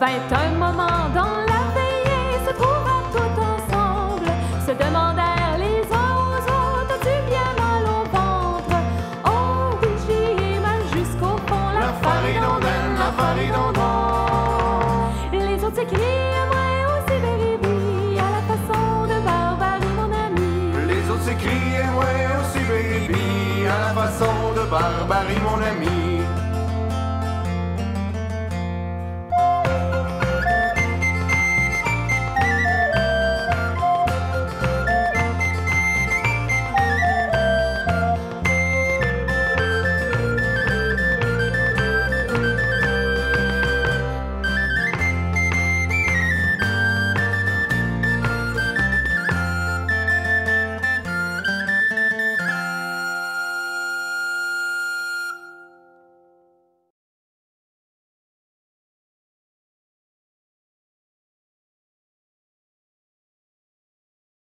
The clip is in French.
Vint un moment dans la veillée, se trouvant tout ensemble, se demandèrent les uns aux autres, Tu bien mal au ventre? Oh oui, j'y ai mal jusqu'au fond, La faridondaine, la faridondon. Les autres s'écrient, ouais, aussi baby, à la façon de Barbarie, mon ami. Les autres s'écrient, ouais, aussi baby, à la façon de Barbarie, mon ami.